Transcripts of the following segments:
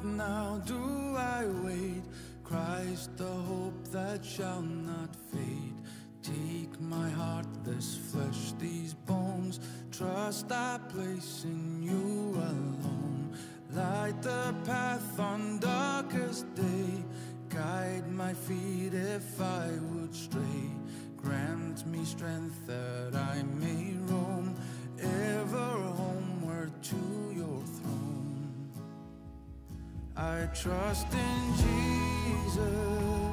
What now do I wait? Christ, the hope that shall not fade. Take my heart, this flesh, these bones. Trust I place in you alone. Light the path on. I trust in Jesus.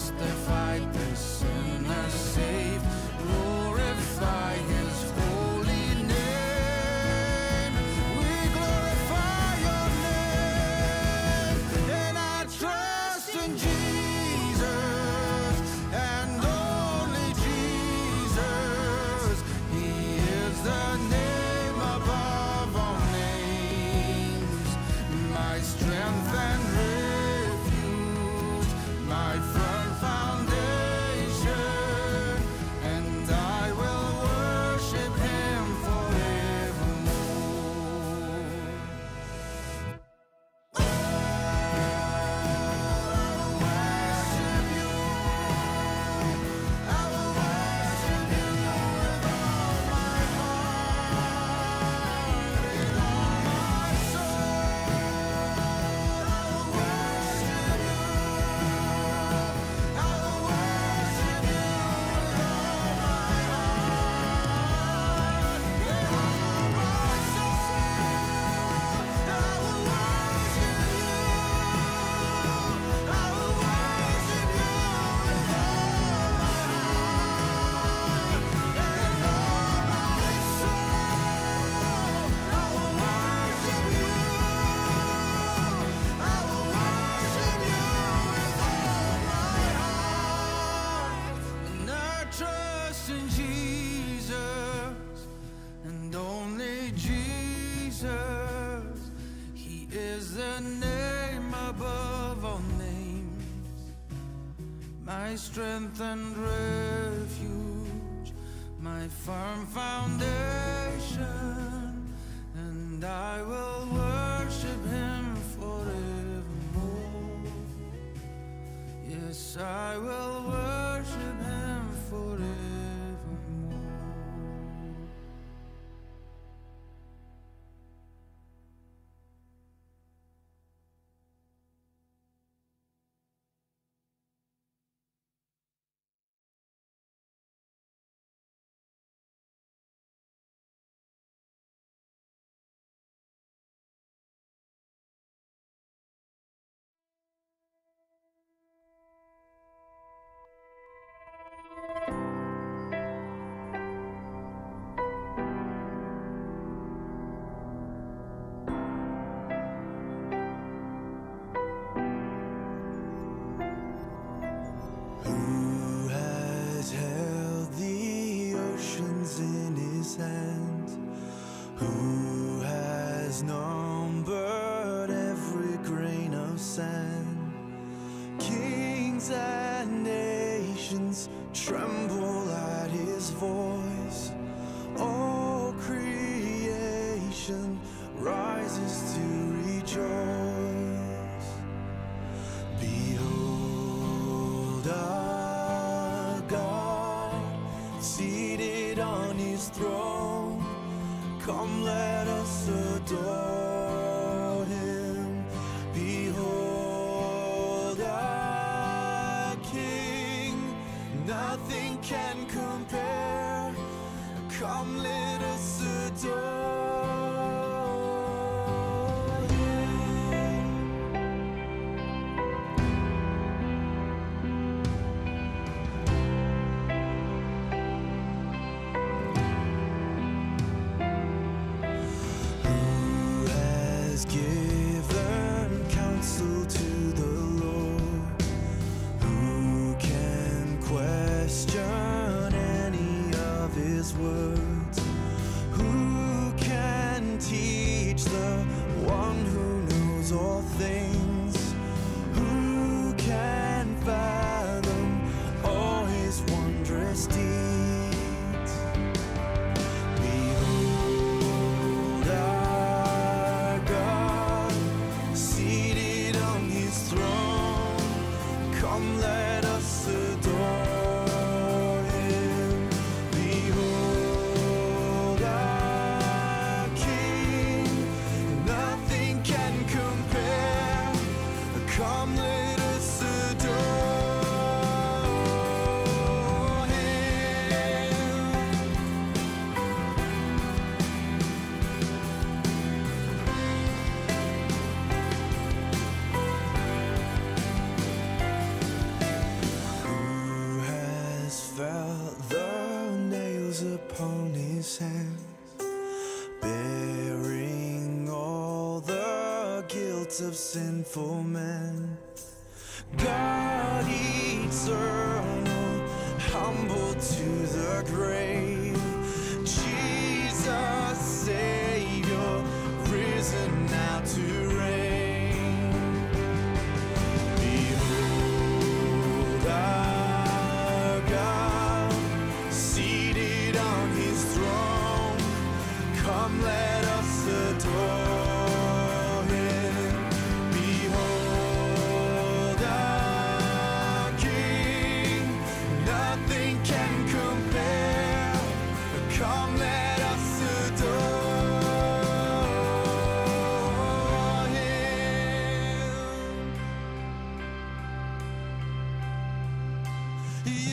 just the strength and refuge, my firm foundation, and I will worship him forevermore. Yes, I will worship. and nations tremble at his voice. All creation rises to rejoice. Behold our God seated on his throne. Come, let us adore. Come let us adore. bearing all the guilt of sinful men. God eternal, humble to the grave, Jesus. You